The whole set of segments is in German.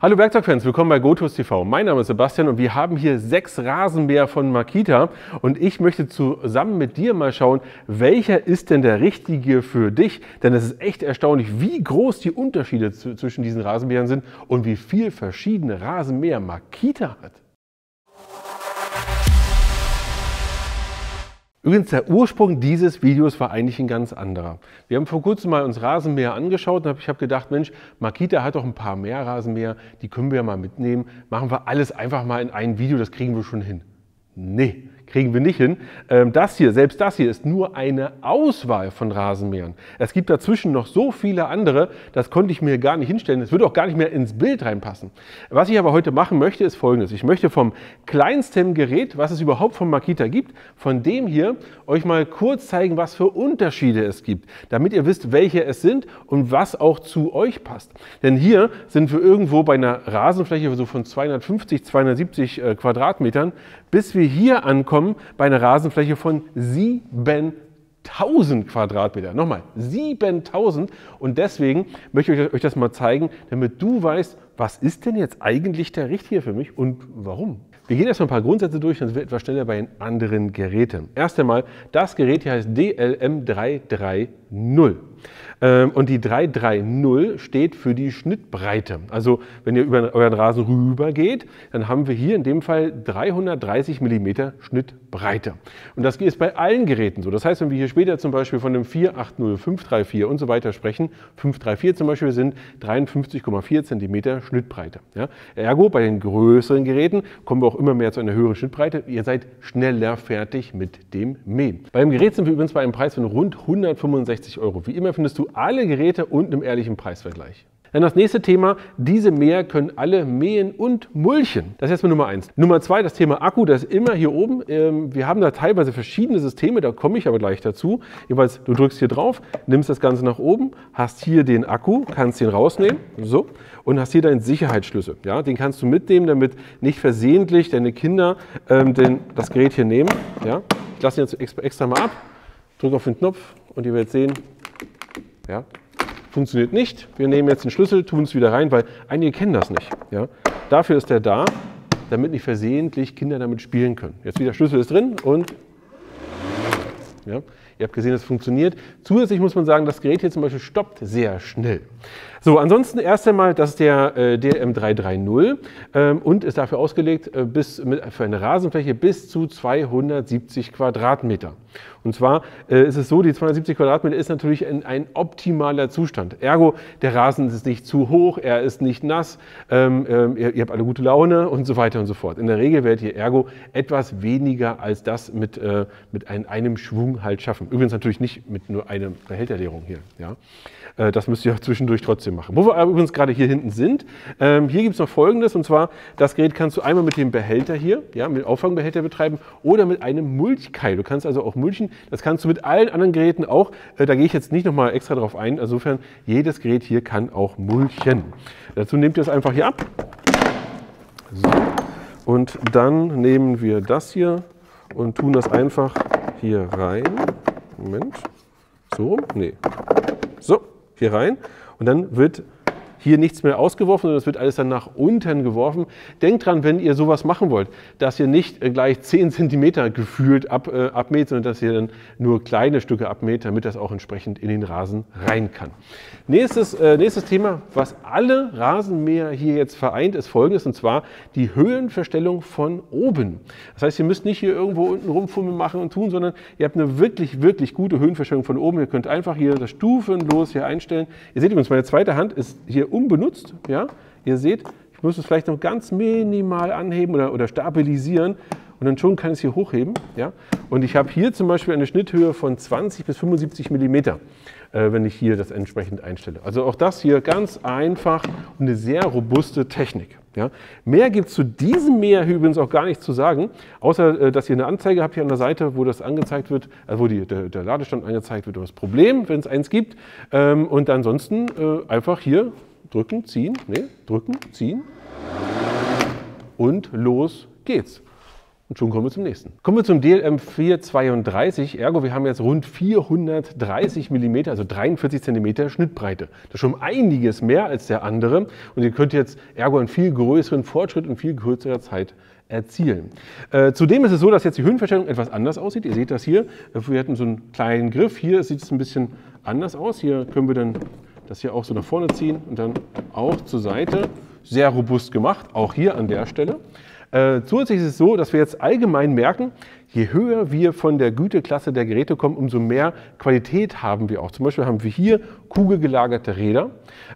Hallo Werkzeugfans, willkommen bei GoTools TV. Mein Name ist Sebastian und wir haben hier sechs Rasenmäher von Makita und ich möchte zusammen mit dir mal schauen, welcher ist denn der richtige für dich? Denn es ist echt erstaunlich, wie groß die Unterschiede zwischen diesen Rasenmähern sind und wie viel verschiedene Rasenmäher Makita hat. Übrigens, der Ursprung dieses Videos war eigentlich ein ganz anderer. Wir haben vor kurzem mal uns Rasenmäher angeschaut und ich habe gedacht, Mensch, Makita hat doch ein paar mehr Rasenmäher, die können wir ja mal mitnehmen. Machen wir alles einfach mal in ein Video, das kriegen wir schon hin. Nee, kriegen wir nicht hin. Ähm, das hier, selbst das hier, ist nur eine Auswahl von Rasenmähern. Es gibt dazwischen noch so viele andere, das konnte ich mir gar nicht hinstellen. Es würde auch gar nicht mehr ins Bild reinpassen. Was ich aber heute machen möchte, ist folgendes. Ich möchte vom kleinsten Gerät, was es überhaupt von Makita gibt, von dem hier euch mal kurz zeigen, was für Unterschiede es gibt, damit ihr wisst, welche es sind und was auch zu euch passt. Denn hier sind wir irgendwo bei einer Rasenfläche so von 250, 270 äh, Quadratmetern, bis wir hier ankommen ankommen bei einer Rasenfläche von 7000 Quadratmeter. Nochmal, 7000. Und deswegen möchte ich euch das mal zeigen, damit du weißt, was ist denn jetzt eigentlich der Richtige für mich und warum. Wir gehen erstmal ein paar Grundsätze durch, dann sind wir etwas schneller bei den anderen Geräten. Erst einmal, das Gerät hier heißt DLM330. Ähm, und die 330 steht für die Schnittbreite. Also wenn ihr über euren Rasen rüber geht, dann haben wir hier in dem Fall 330 mm Schnittbreite. Und das ist bei allen Geräten so. Das heißt, wenn wir hier später zum Beispiel von einem 480, 534 und so weiter sprechen, 534 zum Beispiel sind 53,4 cm Schnittbreite. Ja? Ergo, bei den größeren Geräten kommen wir auch immer mehr zu einer höheren Schnittbreite. Ihr seid schneller fertig mit dem Mähen. Beim Gerät sind wir übrigens bei einem Preis von rund 165 Euro. Wie immer findest du alle Geräte und einem ehrlichen Preisvergleich. Dann das nächste Thema, diese Mäher können alle mähen und mulchen. Das ist erstmal Nummer eins. Nummer zwei, das Thema Akku, das ist immer hier oben. Ähm, wir haben da teilweise verschiedene Systeme, da komme ich aber gleich dazu. Jeweils, du drückst hier drauf, nimmst das Ganze nach oben, hast hier den Akku, kannst den rausnehmen, so, und hast hier deinen Sicherheitsschlüssel. Ja, den kannst du mitnehmen, damit nicht versehentlich deine Kinder ähm, den, das Gerät hier nehmen. Ja. Ich lasse ihn jetzt extra mal ab, drücke auf den Knopf und ihr werdet sehen, ja? Funktioniert nicht. Wir nehmen jetzt den Schlüssel, tun es wieder rein, weil einige kennen das nicht. Ja? Dafür ist er da, damit nicht versehentlich Kinder damit spielen können. Jetzt wieder Schlüssel ist drin und ja, ihr habt gesehen, es funktioniert. Zusätzlich muss man sagen, das Gerät hier zum Beispiel stoppt sehr schnell. So, ansonsten erst einmal, das ist der äh, DRM330 ähm, und ist dafür ausgelegt äh, bis, mit, für eine Rasenfläche bis zu 270 Quadratmeter. Und zwar äh, ist es so, die 270 Quadratmeter ist natürlich ein, ein, optimaler Zustand. Ergo, der Rasen ist nicht zu hoch, er ist nicht nass, ähm, ähm, ihr, ihr, habt alle gute Laune und so weiter und so fort. In der Regel werdet ihr Ergo etwas weniger als das mit, äh, mit ein, einem Schwung halt schaffen. Übrigens natürlich nicht mit nur einer Behälterleerung hier. Ja? Äh, das müsst ihr zwischendurch trotzdem machen. Wo wir übrigens gerade hier hinten sind, ähm, hier gibt es noch Folgendes, und zwar, das Gerät kannst du einmal mit dem Behälter hier, ja, mit Auffangbehälter betreiben oder mit einem Mulchkeil. Du kannst also auch mulchen, das kannst du mit allen anderen Geräten auch. Äh, da gehe ich jetzt nicht nochmal extra drauf ein. Insofern, jedes Gerät hier kann auch mulchen. Dazu nehmt ihr es einfach hier ab. So. Und dann nehmen wir das hier und tun das einfach hier rein. Moment. So, nee. So, hier rein und dann wird hier nichts mehr ausgeworfen, sondern es wird alles dann nach unten geworfen. Denkt dran, wenn ihr sowas machen wollt, dass ihr nicht äh, gleich 10 cm gefühlt ab, äh, abmäht, sondern dass ihr dann nur kleine Stücke abmäht, damit das auch entsprechend in den Rasen rein kann. Nächstes, äh, nächstes Thema, was alle Rasenmäher hier jetzt vereint, ist folgendes, und zwar die Höhenverstellung von oben. Das heißt, ihr müsst nicht hier irgendwo unten rumfummeln machen und tun, sondern ihr habt eine wirklich, wirklich gute Höhenverstellung von oben. Ihr könnt einfach hier das stufenlos hier einstellen. Ihr seht übrigens, meine zweite Hand ist hier unbenutzt. Ja? Ihr seht, ich muss es vielleicht noch ganz minimal anheben oder, oder stabilisieren und dann schon kann ich es hier hochheben. Ja? Und ich habe hier zum Beispiel eine Schnitthöhe von 20 bis 75 Millimeter, äh, wenn ich hier das entsprechend einstelle. Also auch das hier ganz einfach und eine sehr robuste Technik. Ja? Mehr gibt es zu diesem Mäher übrigens auch gar nicht zu sagen, außer äh, dass ihr eine Anzeige habt hier an der Seite, wo das angezeigt wird, also wo die, der, der, Ladestand angezeigt wird, das Problem, wenn es eins gibt. Ähm, und ansonsten äh, einfach hier drücken, ziehen, nee, drücken, ziehen und los geht's. Und schon kommen wir zum nächsten. Kommen wir zum DLM 432. Ergo, wir haben jetzt rund 430 mm, also 43 cm Schnittbreite. Das ist schon einiges mehr als der andere. Und ihr könnt jetzt ergo einen viel größeren Fortschritt in viel kürzerer Zeit erzielen. Äh, zudem ist es so, dass jetzt die Höhenverstellung etwas anders aussieht. Ihr seht das hier. Wir hatten so einen kleinen Griff. Hier sieht es ein bisschen anders aus. Hier können wir dann das hier auch so nach vorne ziehen und dann auch zur Seite. Sehr robust gemacht, auch hier an der Stelle. Äh, zusätzlich ist es so, dass wir jetzt allgemein merken, je höher wir von der Güteklasse der Geräte kommen, umso mehr Qualität haben wir auch. Zum Beispiel haben wir hier kugelgelagerte Räder,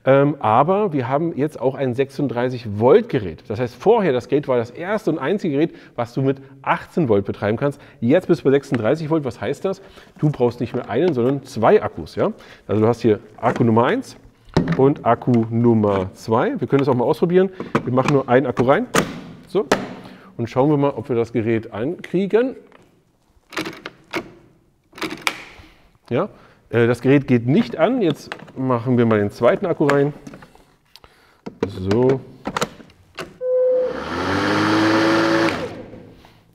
ähm, aber wir haben jetzt auch ein 36 Volt Gerät. Das heißt, vorher das Gerät war das erste und einzige Gerät, was du mit 18 Volt betreiben kannst. Jetzt bist du bei 36 Volt. Was heißt das? Du brauchst nicht mehr einen, sondern zwei Akkus. Ja? Also du hast hier Akku Nummer 1 und Akku Nummer 2. Wir können das auch mal ausprobieren. Wir machen nur einen Akku rein. So. Und schauen wir mal, ob wir das Gerät ankriegen. Ja, äh, das Gerät geht nicht an. Jetzt machen wir mal den zweiten Akku rein. So.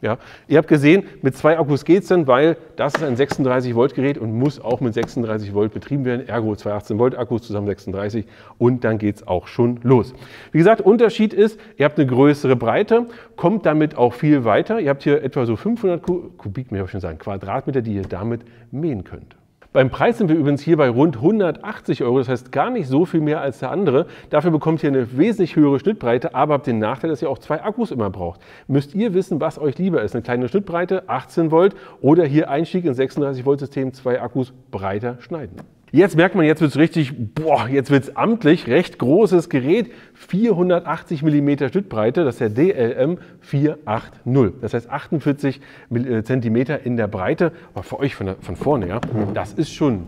Ja, ihr habt gesehen, mit zwei Akkus geht es dann, weil das ist ein 36 Volt Gerät und muss auch mit 36 Volt betrieben werden. Ergo 218 Volt Akkus zusammen 36 und dann geht es auch schon los. Wie gesagt, Unterschied ist, ihr habt eine größere Breite, kommt damit auch viel weiter. Ihr habt hier etwa so 500 Kubikmeter, schon sagen, Quadratmeter, die ihr damit mähen könnt. Beim Preis sind wir übrigens hier bei rund 180 Euro, das heißt gar nicht so viel mehr als der andere. Dafür bekommt ihr eine wesentlich höhere Schnittbreite, aber habt den Nachteil, dass ihr auch zwei Akkus immer braucht. Müsst ihr wissen, was euch lieber ist. Eine kleine Schnittbreite, 18 Volt oder hier Einstieg in 36 Volt System, zwei Akkus breiter schneiden. Jetzt merkt man, jetzt wird es richtig, boah, jetzt wird es amtlich, recht großes Gerät, 480 mm Schnittbreite, das ist der DLM 480. Das heißt 48 cm in der Breite, aber für euch von, der, von vorne, ja, das ist schon,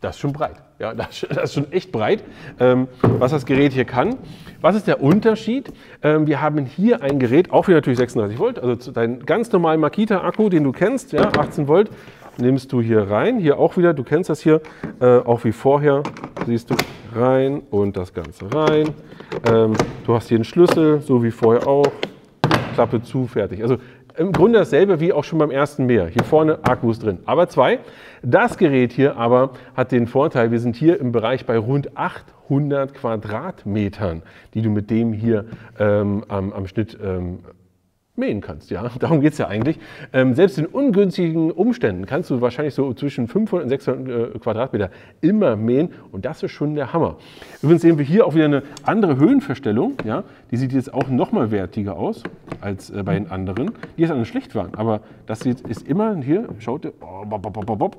das ist schon breit. Ja, das, das ist schon echt breit, ähm, was das Gerät hier kann. Was ist der Unterschied? Ähm, wir haben hier ein Gerät, auch wieder natürlich 36 Volt, also dein ganz normalen Makita-Akku, den du kennst, ja, 18 Volt, nimmst du hier rein. Hier auch wieder, du kennst das hier, äh, auch wie vorher, siehst du rein und das Ganze rein. Ähm, du hast hier einen Schlüssel, so wie vorher auch. Klappe zu, fertig. Also im Grunde dasselbe wie auch schon beim ersten Meer. Hier vorne Akkus drin, aber zwei. Das Gerät hier aber hat den Vorteil, wir sind hier im Bereich bei rund 800 Quadratmetern, die du mit dem hier ähm, am, am Schnitt ähm, mähen kannst. Ja, darum geht es ja eigentlich. Ähm, selbst in ungünstigen Umständen kannst du wahrscheinlich so zwischen 500 und 600 äh, Quadratmeter immer mähen und das ist schon der Hammer. Übrigens sehen wir hier auch wieder eine andere Höhenverstellung. Ja, die sieht jetzt auch noch mal wertiger aus als äh, bei den anderen, die jetzt alle schlecht waren. Aber das ist immer hier, schaut ihr,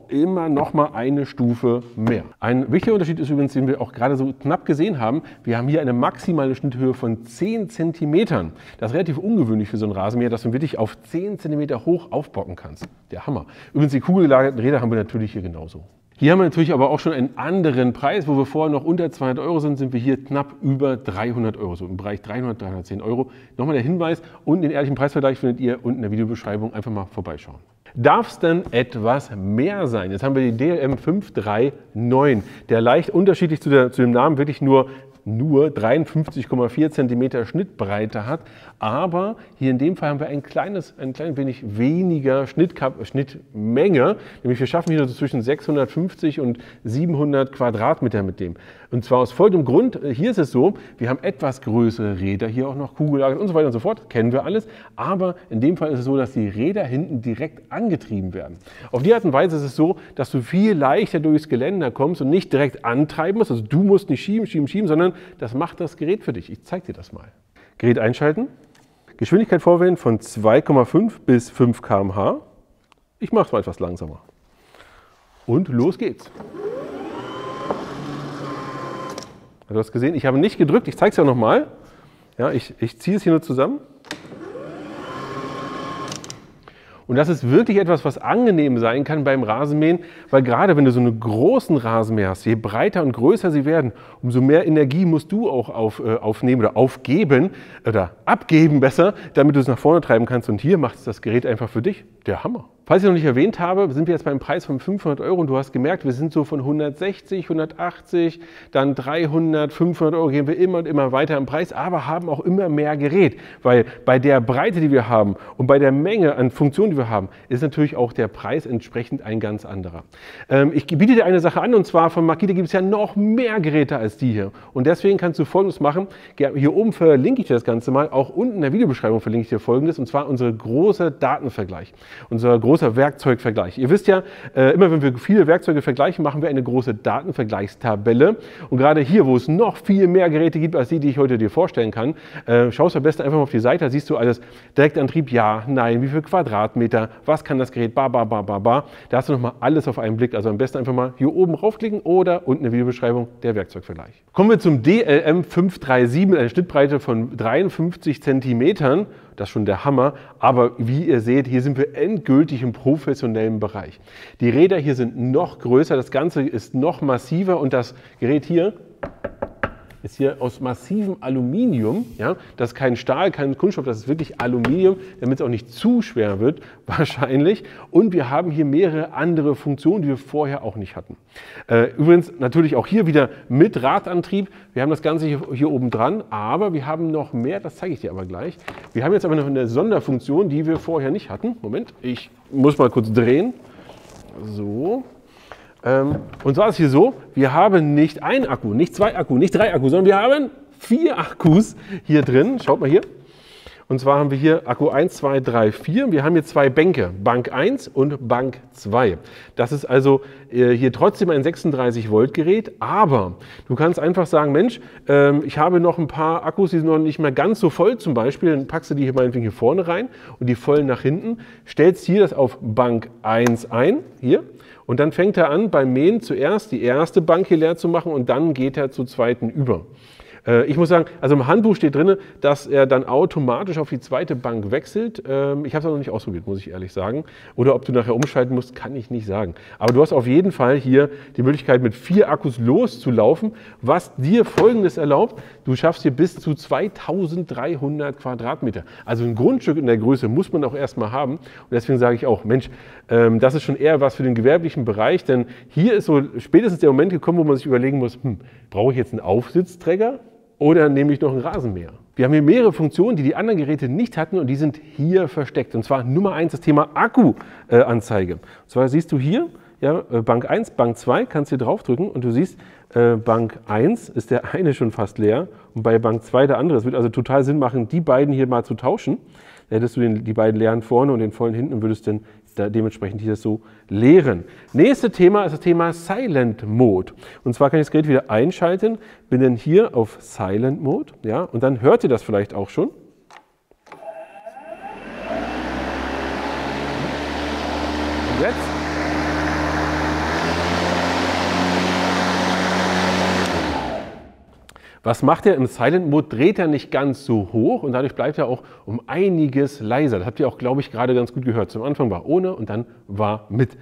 immer noch mal eine Stufe mehr. Ein wichtiger Unterschied ist übrigens, den wir auch gerade so knapp gesehen haben, wir haben hier eine maximale Schnitthöhe von 10 cm. Das ist relativ ungewöhnlich für so ein Rasenmäher, dass du wirklich auf 10 cm hoch aufbocken kannst. Der Hammer. Übrigens, die kugelgelagerten Räder haben wir natürlich hier genauso. Hier haben wir natürlich aber auch schon einen anderen Preis. Wo wir vorher noch unter 200 Euro sind, sind wir hier knapp über 300 Euro, so im Bereich 300, 310 Euro. Nochmal der Hinweis und den ehrlichen Preisvergleich findet ihr unten in der Videobeschreibung. Einfach mal vorbeischauen. Darf es denn etwas mehr sein? Jetzt haben wir die DLM 539, der leicht unterschiedlich zu, der, zu dem Namen wirklich nur nur 53,4 cm Schnittbreite hat. Aber hier in dem Fall haben wir ein kleines, ein klein wenig weniger Schnittkap Schnittmenge. Nämlich wir schaffen hier so zwischen 650 und 700 Quadratmeter mit dem. Und zwar aus folgendem Grund. Hier ist es so, wir haben etwas größere Räder, hier auch noch Kugellager und so weiter und so fort. Kennen wir alles. Aber in dem Fall ist es so, dass die Räder hinten direkt angetrieben werden. Auf die Art und Weise ist es so, dass du viel leichter durchs Geländer kommst und nicht direkt antreiben musst. Also du musst nicht schieben, schieben, schieben, das macht das Gerät für dich. Ich zeige dir das mal. Gerät einschalten. Geschwindigkeit vorwählen von 2,5 bis 5 km/h. Ich mache es mal etwas langsamer. Und los geht's. Du hast gesehen, ich habe nicht gedrückt. Ich zeige es ja nochmal. Ja, ich, ich ziehe es hier nur zusammen. Und das ist wirklich etwas, was angenehm sein kann beim Rasenmähen, weil gerade wenn du so einen großen Rasenmäher hast, je breiter und größer sie werden, umso mehr Energie musst du auch auf, äh, aufnehmen oder aufgeben oder abgeben besser, damit du es nach vorne treiben kannst. Und hier macht es das Gerät einfach für dich. Der Hammer. Falls ich noch nicht erwähnt habe, sind wir jetzt beim Preis von 500 Euro und du hast gemerkt, wir sind so von 160, 180, dann 300, 500 Euro gehen wir immer und immer weiter im Preis, aber haben auch immer mehr Gerät, weil bei der Breite, die wir haben und bei der Menge an Funktionen, die wir haben, ist natürlich auch der Preis entsprechend ein ganz anderer. Ähm, ich biete dir eine Sache an und zwar von Makita gibt es ja noch mehr Geräte als die hier und deswegen kannst du Folgendes machen. Hier oben verlinke ich dir das Ganze mal, auch unten in der Videobeschreibung verlinke ich dir Folgendes und zwar unsere große Datenvergleich, unser großer Werkzeugvergleich. Ihr wisst ja, äh, immer wenn wir viele Werkzeuge vergleichen, machen wir eine große Datenvergleichstabelle. Und gerade hier, wo es noch viel mehr Geräte gibt, als die, die ich heute dir vorstellen kann, äh, schaust du am besten einfach mal auf die Seite, da siehst du alles. Direktantrieb, ja, nein, wie viel Quadratmeter, was kann das Gerät, ba, ba, ba, ba, ba. Da hast du nochmal alles auf einen Blick. Also am besten einfach mal hier oben raufklicken oder unten in der Videobeschreibung der Werkzeugvergleich. Kommen wir zum DLM 537, eine Schnittbreite von 53 Zentimetern. Das ist schon der Hammer. Aber wie ihr seht, hier sind wir endgültig im professionellen Bereich. Die Räder hier sind noch größer, das Ganze ist noch massiver und das Gerät hier ist hier aus massivem Aluminium. Ja? Das ist kein Stahl, kein Kunststoff, das ist wirklich Aluminium, damit es auch nicht zu schwer wird, wahrscheinlich. Und wir haben hier mehrere andere Funktionen, die wir vorher auch nicht hatten. Äh, übrigens natürlich auch hier wieder mit Radantrieb. Wir haben das Ganze hier, hier oben dran, aber wir haben noch mehr, das zeige ich dir aber gleich. Wir haben jetzt aber noch eine Sonderfunktion, die wir vorher nicht hatten. Moment, ich muss mal kurz drehen. So, und zwar ist es hier so, wir haben nicht ein Akku, nicht zwei Akku, nicht drei Akku, sondern wir haben vier Akkus hier drin. Schaut mal hier. Und zwar haben wir hier Akku 1, 2, 3, 4. Wir haben hier zwei Bänke, Bank 1 und Bank 2. Das ist also äh, hier trotzdem ein 36 Volt Gerät, aber du kannst einfach sagen, Mensch, ähm, ich habe noch ein paar Akkus, die sind noch nicht mehr ganz so voll zum Beispiel, dann packst du die hier meinetwegen hier vorne rein und die vollen nach hinten, stellst hier das auf Bank 1 ein, hier, und dann fängt er an, beim Mähen zuerst die erste Bank hier leer zu machen und dann geht er zur zweiten über. Äh, ich muss sagen, also im Handbuch steht drin, dass er dann automatisch auf die zweite Bank wechselt. Ähm, ich habe es noch nicht ausprobiert, muss ich ehrlich sagen. Oder ob du nachher umschalten musst, kann ich nicht sagen. Aber du hast auf jeden Fall hier die Möglichkeit, mit vier Akkus loszulaufen, was dir Folgendes erlaubt. Du schaffst hier bis zu 2300 Quadratmeter. Also ein Grundstück in der Größe muss man auch erstmal haben. Und deswegen sage ich auch, Mensch, ähm, das ist schon eher was für den gewerblichen Bereich, denn hier ist so spätestens der Moment gekommen, wo man sich überlegen muss, hm, brauche ich jetzt einen Aufsitzträger? Oder nehme ich noch einen Rasenmäher. Wir haben hier mehrere Funktionen, die die anderen Geräte nicht hatten und die sind hier versteckt. Und zwar Nummer eins das Thema Akkuanzeige. und zwar siehst du hier, ja, äh, Bank 1, Bank 2, kannst hier draufdrücken und du siehst, äh, Bank 1 ist der eine schon fast leer und bei Bank 2 der andere. Es wird also total Sinn machen, die beiden hier mal zu tauschen. Da hättest du den, die beiden leeren vorne und den vollen hinten und würdest dann da dementsprechend hier so leeren. Nächste Thema ist das Thema Silent Mode. Und zwar kann ich das Gerät wieder einschalten, bin dann hier auf Silent Mode, ja, und dann hört ihr das vielleicht auch schon. Und jetzt Was macht er im Silent Mode? Dreht er nicht ganz so hoch und dadurch bleibt er auch um einiges leiser. Das habt ihr auch, glaube ich, gerade ganz gut gehört. Zum Anfang war ohne und dann war mit.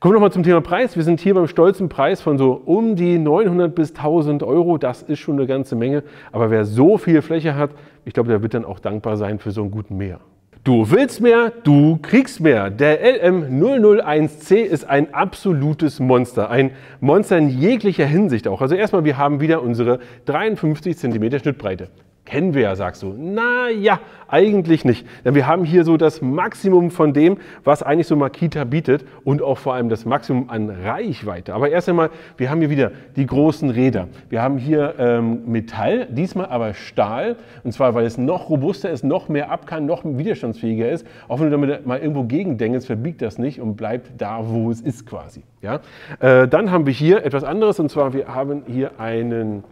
Kommen wir nochmal zum Thema Preis. Wir sind hier beim stolzen Preis von so um die 900 bis 1000 Euro. Das ist schon eine ganze Menge. Aber wer so viel Fläche hat, ich glaube, der wird dann auch dankbar sein für so einen guten Meer. Du willst mehr, du kriegst mehr. Der LM001C ist ein absolutes Monster. Ein Monster in jeglicher Hinsicht auch. Also erstmal, wir haben wieder unsere 53 cm Schnittbreite. Kennen wir ja, sagst du. Na ja, eigentlich nicht. Denn wir haben hier so das Maximum von dem, was eigentlich so Makita bietet und auch vor allem das Maximum an Reichweite. Aber erst einmal, wir haben hier wieder die großen Räder. Wir haben hier ähm, Metall, diesmal aber Stahl. Und zwar, weil es noch robuster ist, noch mehr ab kann, noch widerstandsfähiger ist. Auch wenn du damit mal irgendwo gegendenkst, verbiegt das nicht und bleibt da, wo es ist quasi. Ja? Äh, dann haben wir hier etwas anderes und zwar, wir haben hier einen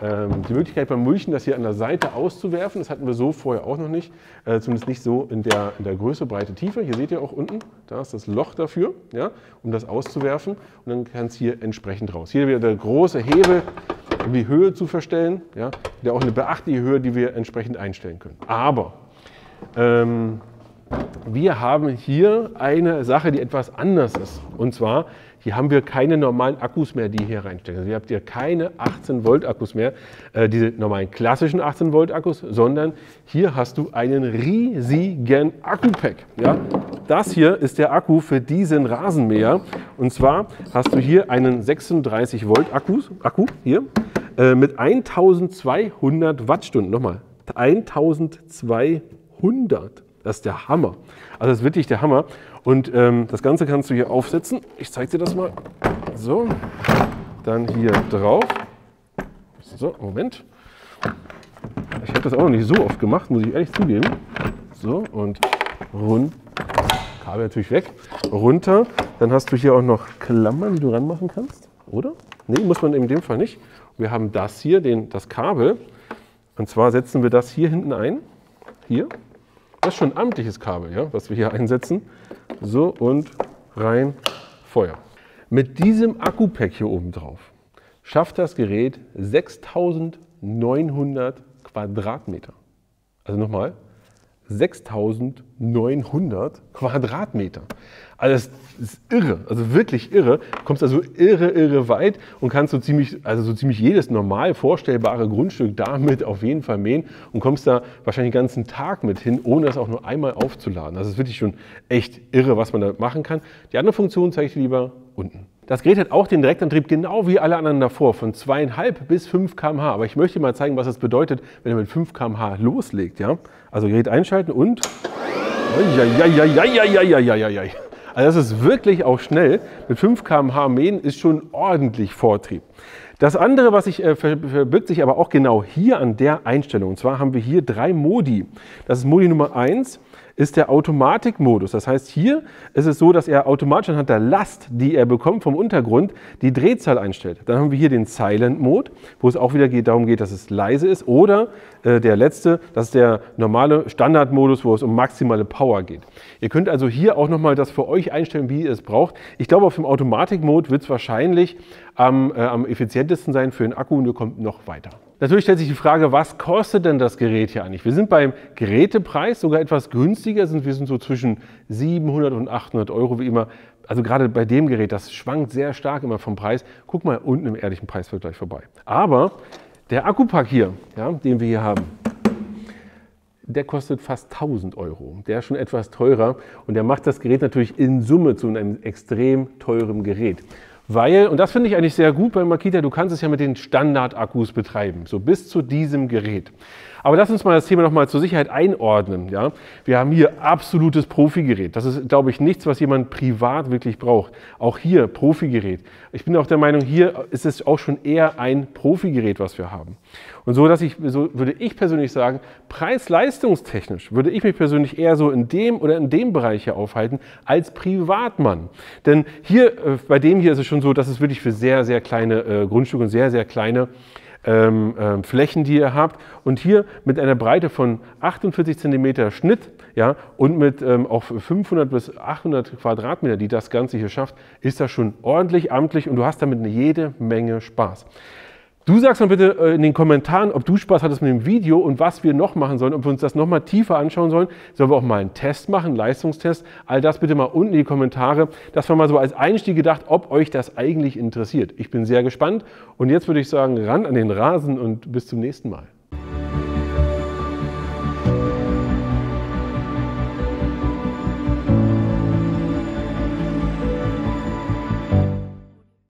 die Möglichkeit beim Mulchen, das hier an der Seite auszuwerfen. Das hatten wir so vorher auch noch nicht, äh, zumindest nicht so in der, in der Größe, Breite, Tiefe. Hier seht ihr auch unten, da ist das Loch dafür, ja, um das auszuwerfen. Und dann kann es hier entsprechend raus. Hier wieder der große Hebel, um die Höhe zu verstellen. Ja, der auch eine beachtliche Höhe, die wir entsprechend einstellen können. Aber ähm, wir haben hier eine Sache, die etwas anders ist. Und zwar hier haben wir keine normalen Akkus mehr, die hier reinstecken. Also ihr habt hier keine 18 Volt Akkus mehr, äh, diese normalen klassischen 18 Volt Akkus, sondern hier hast du einen riesigen Akku-Pack. Ja? Das hier ist der Akku für diesen Rasenmäher. Und zwar hast du hier einen 36 Volt Akkus, Akku hier äh, mit 1200 Wattstunden. Nochmal, 1200. Das ist der Hammer. Also das ist wirklich der Hammer. Und ähm, das Ganze kannst du hier aufsetzen. Ich zeige dir das mal. So, dann hier drauf. So, Moment. Ich habe das auch noch nicht so oft gemacht, muss ich ehrlich zugeben. So, und rund. Kabel natürlich weg. Runter. Dann hast du hier auch noch Klammern, die du ranmachen kannst. Oder? Nee, muss man in dem Fall nicht. Wir haben das hier, den, das Kabel. Und zwar setzen wir das hier hinten ein. Hier. Das ist schon ein amtliches Kabel, ja, was wir hier einsetzen. So und rein Feuer. Mit diesem Akku-Pack hier oben drauf schafft das Gerät 6900 Quadratmeter. Also nochmal, 6900 Quadratmeter. Also das ist irre, also wirklich irre. Du kommst also irre, irre weit und kannst so ziemlich, also so ziemlich jedes normal vorstellbare Grundstück damit auf jeden Fall mähen und kommst da wahrscheinlich den ganzen Tag mit hin, ohne das auch nur einmal aufzuladen. Das ist wirklich schon echt irre, was man da machen kann. Die andere Funktion zeige ich dir lieber unten. Das Gerät hat auch den Direktantrieb genau wie alle anderen davor, von 2,5 bis 5 km/h. Aber ich möchte mal zeigen, was das bedeutet, wenn er mit 5 km/h loslegt. Ja? Also Gerät einschalten und... Also das ist wirklich auch schnell. Mit 5 km/h mähen ist schon ordentlich Vortrieb. Das andere, was sich äh, verbirgt sich aber auch genau hier an der Einstellung. Und zwar haben wir hier drei Modi. Das ist Modi Nummer 1 ist der Automatikmodus. Das heißt, hier ist es so, dass er automatisch anhand der Last, die er bekommt vom Untergrund, die Drehzahl einstellt. Dann haben wir hier den Silent Mode, wo es auch wieder geht, darum geht, dass es leise ist. Oder äh, der letzte, das ist der normale Standardmodus, wo es um maximale Power geht. Ihr könnt also hier auch nochmal das für euch einstellen, wie ihr es braucht. Ich glaube, auf dem Automatikmode wird es wahrscheinlich am, äh, am effizientesten sein für den Akku und ihr kommt noch weiter. Natürlich stellt sich die Frage, was kostet denn das Gerät hier eigentlich? Wir sind beim Gerätepreis sogar etwas günstiger, sind, wir sind so zwischen 700 und 800 Euro wie immer. Also gerade bei dem Gerät, das schwankt sehr stark immer vom Preis. Guck mal unten im ehrlichen Preisvergleich vorbei. Aber der Akkupack hier, ja, den wir hier haben, der kostet fast 1000 Euro. Der ist schon etwas teurer und der macht das Gerät natürlich in Summe zu einem extrem teuren Gerät. Weil, und das finde ich eigentlich sehr gut bei Makita, du kannst es ja mit den Standard-Akkus betreiben, so bis zu diesem Gerät. Aber lass uns mal das Thema nochmal zur Sicherheit einordnen. Ja? Wir haben hier absolutes Profigerät. Das ist, glaube ich, nichts, was jemand privat wirklich braucht. Auch hier Profigerät. Ich bin auch der Meinung, hier ist es auch schon eher ein Profigerät, was wir haben. Und so, dass ich, so würde ich persönlich sagen, preis-leistungstechnisch würde ich mich persönlich eher so in dem oder in dem Bereich hier aufhalten als Privatmann. Denn hier, äh, bei dem hier ist es schon so, dass es wirklich für sehr, sehr kleine äh, Grundstücke und sehr, sehr kleine ähm, äh, Flächen, die ihr habt. Und hier mit einer Breite von 48 cm Schnitt ja, und mit ähm, auch 500 bis 800 Quadratmeter, die das Ganze hier schafft, ist das schon ordentlich amtlich und du hast damit eine jede Menge Spaß. Du sagst mal bitte äh, in den Kommentaren, ob du Spaß hattest mit dem Video und was wir noch machen sollen, ob wir uns das noch mal tiefer anschauen sollen. Sollen wir auch mal einen Test machen, einen Leistungstest? All das bitte mal unten in die Kommentare. Das war mal so als Einstieg gedacht, ob euch das eigentlich interessiert. Ich bin sehr gespannt und jetzt würde ich sagen, ran an den Rasen und bis zum nächsten Mal.